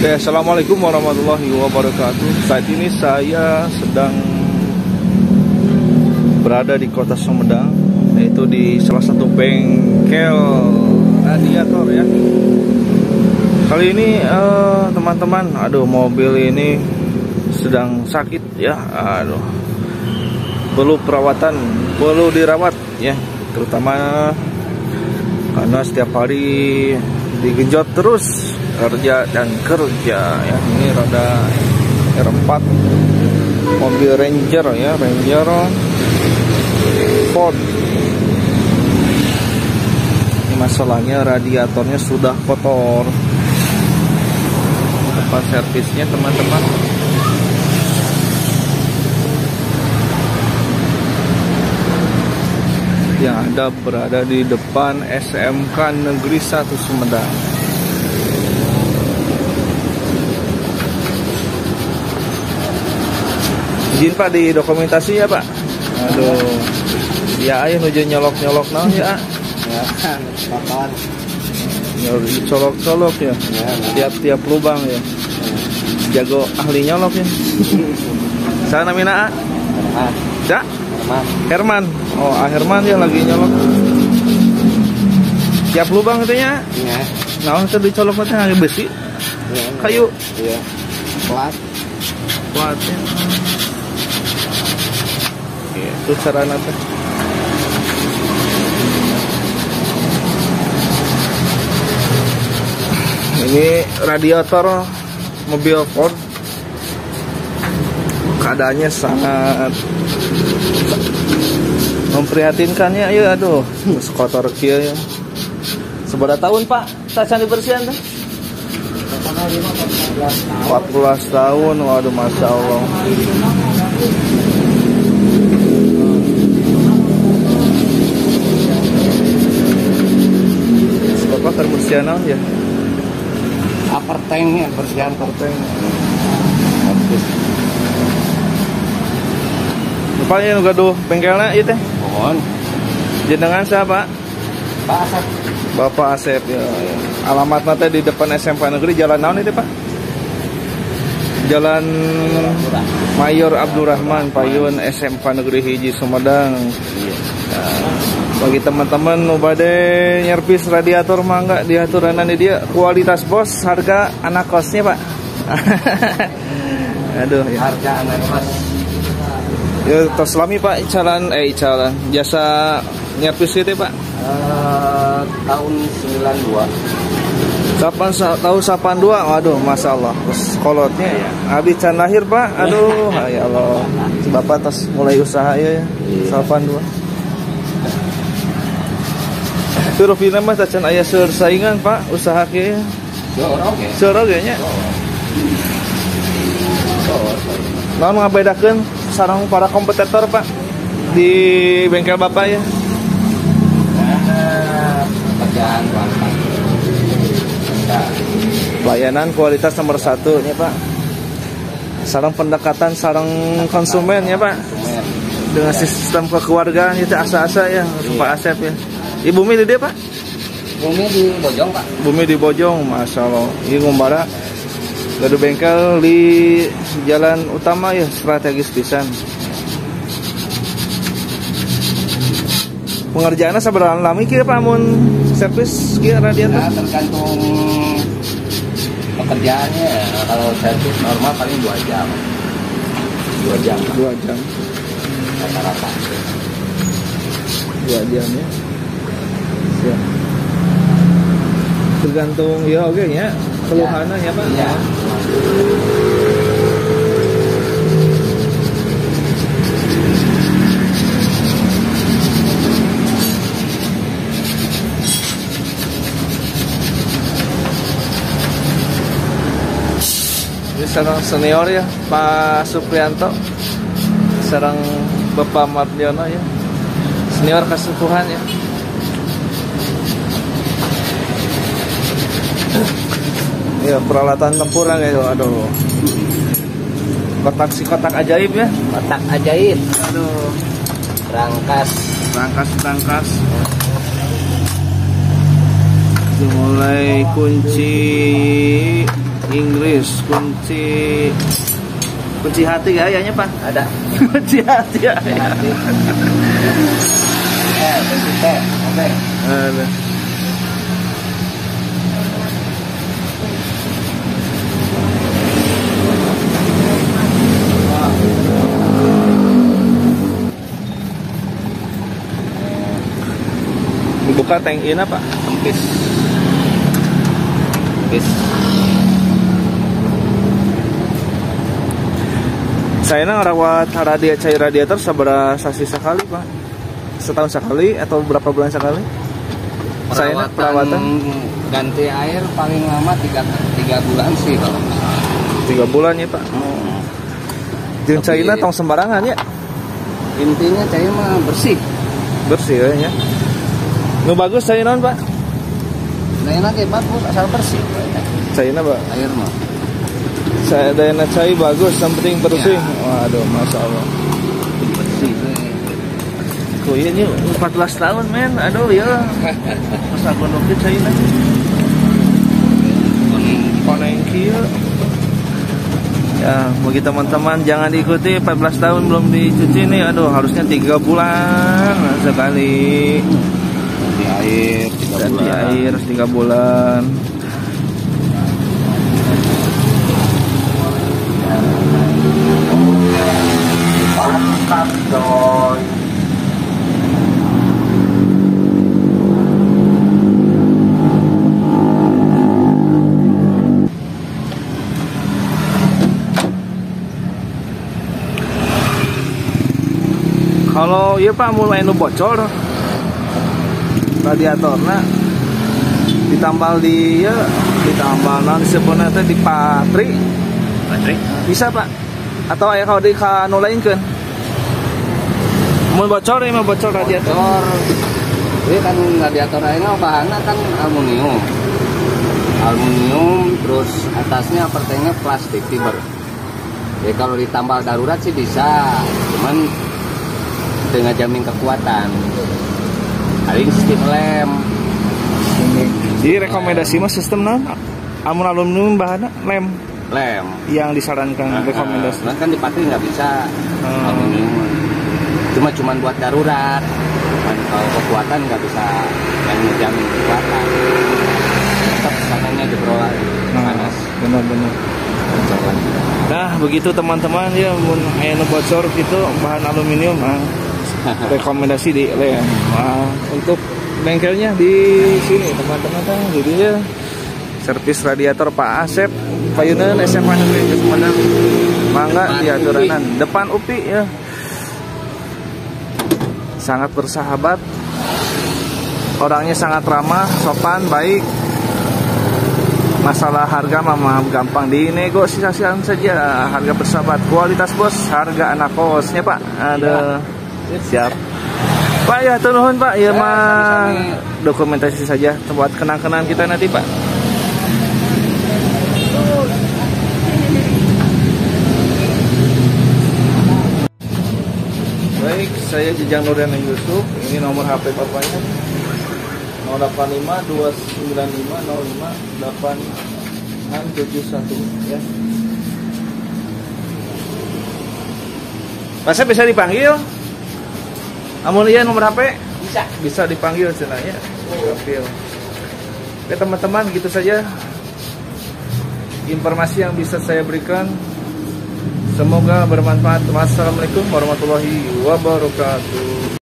Oke, Assalamualaikum warahmatullahi wabarakatuh. Saat ini saya sedang berada di kota Sumedang Yaitu di salah satu bengkel radiator ya. Kali ini eh, teman-teman, aduh mobil ini sedang sakit ya. Aduh Perlu perawatan, perlu dirawat ya Terutama karena setiap hari digenjot terus kerja dan kerja ya. Ini roda R4 mobil Ranger ya Ranger. Ford ini masalahnya radiatornya sudah kotor. Tempat servisnya teman-teman yang ada berada di depan SMK Negeri 1 Sumedang. Izin Pak di dokumentasi ya Pak. Aduh. Ya ayo nuju nyolok-nyolok naon ya. Ya, kapan? Colok-colok ya. Tiap-tiap lubang ya. Jago ahli nyolok ya. Sana mina A? Herman, Cak? Herman. Herman. Oh, ah Herman dia lagi nyolok. Tiap lubang katanya. Ya, Nah, itu dicolok katanya besi, ya. kayu, Iya. Plat. platnya. Itu sarana teh. Ini radiator mobil Ford keadaannya sangat memprihatinkan ya ya aduh. Kotor kia ya. Seberapa tahun pak tacan dibersihan teh 14 tahun waduh masya Allah. Bapak kerbersihan ya? Upper tanknya bersihan Perteng. Bapak yang gaduh bengkelnya itu teh Mohon. jenengan siapa Pak Asap. Bapak Asep ya, ya. Alamat nanti di depan SMP Negeri Jalan naon itu Pak? Jalan Mayor Abdurrahman Payun SMP Negeri Hiji Sumedang. Ya, bagi teman-teman nu bade nyervis radiator mangga diaturan di dia kualitas bos harga anak kosnya Pak. Aduh ya. Harga anak mas. Ya tos lami Pak jalan eh jalan jasa nyervis itu Pak. Eh, tahun 92. Kapan sa- tahu 82? Waduh, Masya Allah Terus kolotnya ya Habis can lahir pak Aduh, ya Allah Bapak tas mulai usaha ya, ya. 82 Suruh film mah tacan ayah seur saingan pak Usaha ke ya Yo, oke. Seur oge nya Nah sarang para kompetitor pak Di bengkel bapak ya. Nah, Pekerjaan Pelayanan kualitas nomor satu ya pak. Sarang pendekatan sarang konsumen ya pak. Dengan sistem kekeluargaan itu asa-asa ya Pak Asep ya. Ibu Mi di dia Pak? Bumi di Bojong, Pak. Bumi di Bojong Masya Allah. Ini ngumbara Gadu bengkel di jalan utama ya strategis pisan. Pengerjaannya seberapa lama? Kira Pak mun servis kira radiator Ya, tergantung pekerjaannya. Kalau servis normal paling dua jam. Dua jam. Pak, dua jam. Rata-rata. dua jam ya. Ya tergantung ya oke ya. Keluhannya ya Pak. Iya. Ini sarang senior ya Pak Suprianto. Sarang Bapak Mardiono ya. Senior kesepuhan ya Ya peralatan tempur ya Aduh Kotak si kotak ajaib ya Kotak ajaib, Aduh rangkas. Rangkas-rangkas mulai kunci Inggris kunci kunci hati kayaknya pak Ada. kunci hati ya Hati. Eh, kunci teh. Oke. Dibuka tank ini pak Kempis. Kempis. saya nang rawat radia cair radiator sabar sasi sekali pak setahun sekali atau berapa bulan sekali saya perawatan ganti air paling lama tiga, tiga bulan sih kalau tiga bulan ya pak Jeung Tapi- China tong sembarangan ya Intinya mah bersih. bersih ya, ya. Nu bagus saya non pak? Nah enak bagus asal bersih. China pak. Air mah. saya daya cai bagus yang penting bersih. Ya. waduh masya allah Bersih. tuh iya nih 14 tahun men. Aduh ya. Masa gunung ke China koneng kieu ya bagi teman-teman jangan diikuti. 14 tahun belum dicuci nih. Aduh harusnya tiga bulan sekali air tiga dan di bulan. air tiga bulan kalau iya pak mulai nu bocor radiatornya ditambal di ya ditambal non sebenarnya di patri Baterai. bisa pak atau ayah kalau di kanulainkeun mau bocor ya mau bocor radiator. Ini kan radiator airnya bahannya kan aluminium. Aluminium terus atasnya pertengnya plastik fiber. Ya kalau ditambal darurat sih bisa, cuman dengan jamin kekuatan. Paling sistem lem. jadi rekomendasi mah sistem non amun aluminium bahannya lem Lem. yang disarankan rekomendasi Nah, kan di patri nggak bisa Hmm. aluminium. Cuma cuman buat darurat. Cuman kalau kekuatan nggak bisa yang menjamin kekuatan. Tetap sananya jebrol nah panas. benar-benar. Nah, begitu teman-teman ya mun aya bocor gitu bahan aluminium ah, rekomendasi di lem. Ah, untuk bengkelnya di sini teman-teman tah jadi ya servis radiator Pak Asep Payunan SMA Negeri Sumedang. Mangga di aturanan depan UPI ya. Sangat bersahabat. Orangnya sangat ramah, sopan, baik masalah harga mama gampang dinegosiasikan saja harga bersahabat kualitas bos harga anak kosnya pak ada siap pak ya tuh nuhun pak ya Ya, mah dokumentasi saja buat kenang-kenang kita nanti pak Baik, saya Jejang Nurdiana Yusuf. Ini nomor HP bapaknya 085 295 05 871 ya. Masa bisa dipanggil? Amun iya nomor HP Bisa. bisa dipanggil cenanya. Panggil. Oke teman-teman gitu saja informasi yang bisa saya berikan. Semoga bermanfaat. Wassalamualaikum warahmatullahi wabarakatuh.